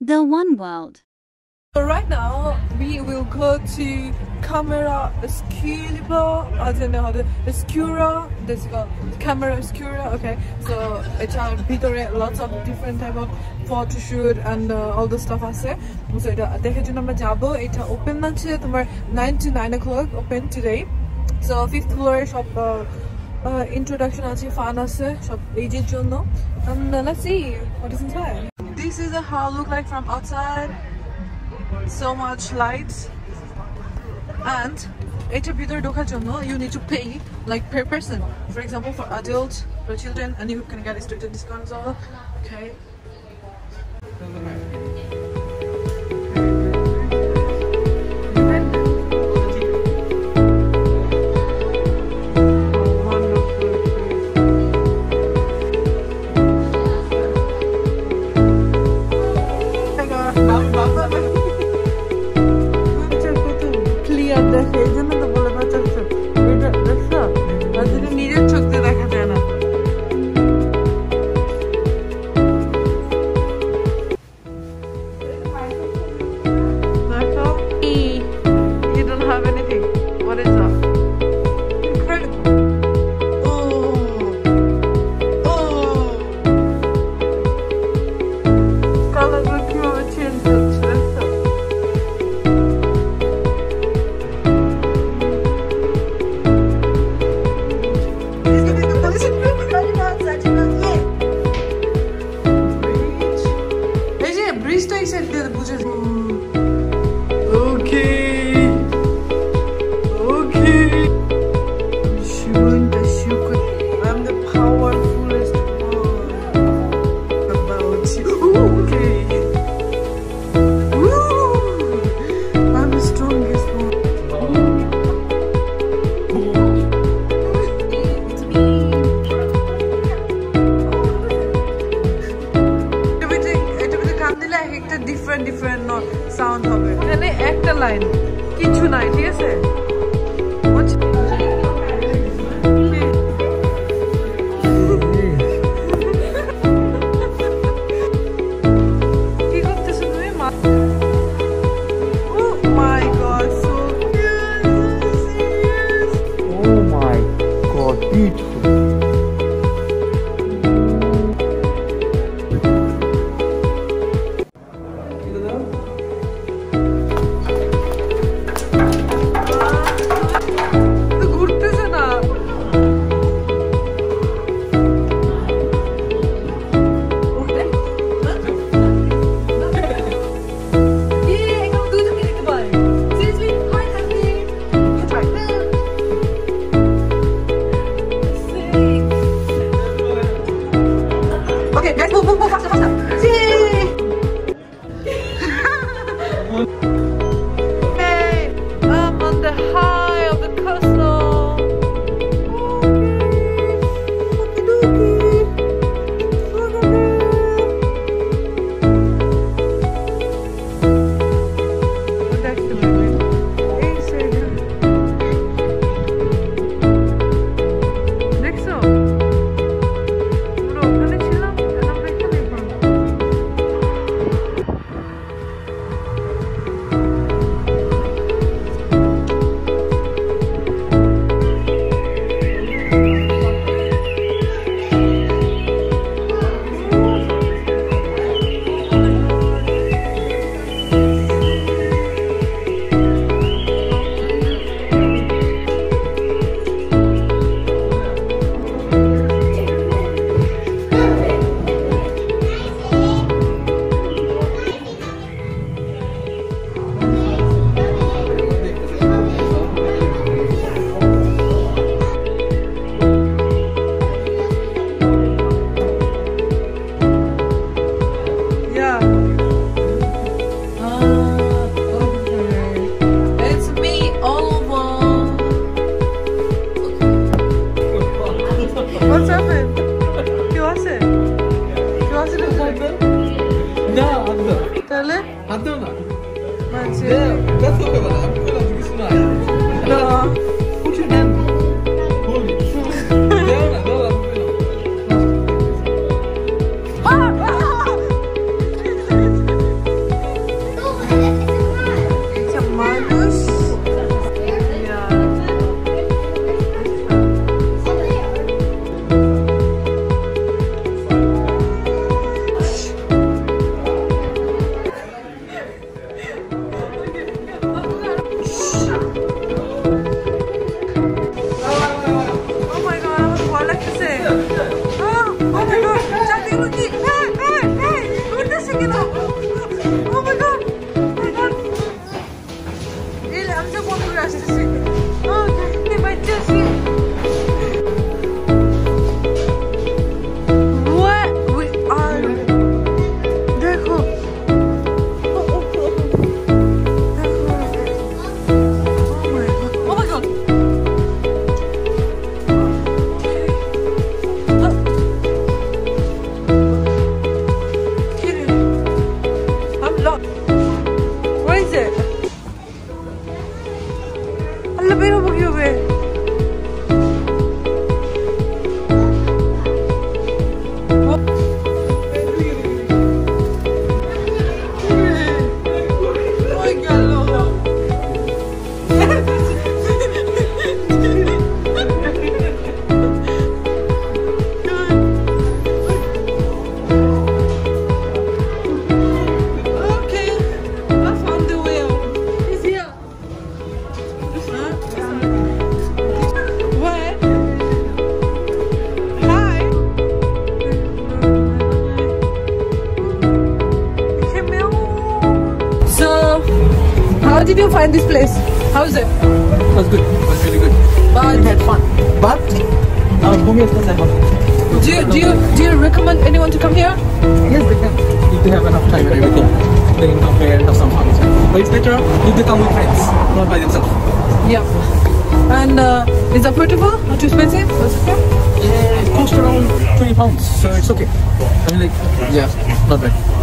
The One World. So right now we will go to Camera Escura. I don't know how to Escura. This go Camera Escura. Okay, so এটার ভিতরে lots of different type of photo shoot and uh, all the stuff আছে so এটা দেখার জন্য আমরা যাবো এটা open আছে তোমার 9 to 9 o'clock open today so fifth floor সব introduction আছে ফান আছে সব এইজের জন্য and uh, let's see what is inside this is how it look like from outside so much lights and এটার ভিতরে ঢোকার জন্য you need to pay like per person for example for adults for children and you can get a student discount as well okay muchachos de edad. এখানে একটা line কিছু নাই ঠিক আছে 来，不不 bubur-bubur. That's not bad. Did you find this place? How is it? It was good. It was really good. But We had fun. But our home is do you, do you do you recommend anyone to come here? Yes, they can. If they have enough time and everything, they can come here and have some fun. But it's better if they come with friends, not by themselves. Yeah. And uh, is affordable? Not too expensive? What's it? Yeah, it costs around 20 pounds, so it's okay. I mean, like, yeah, not bad.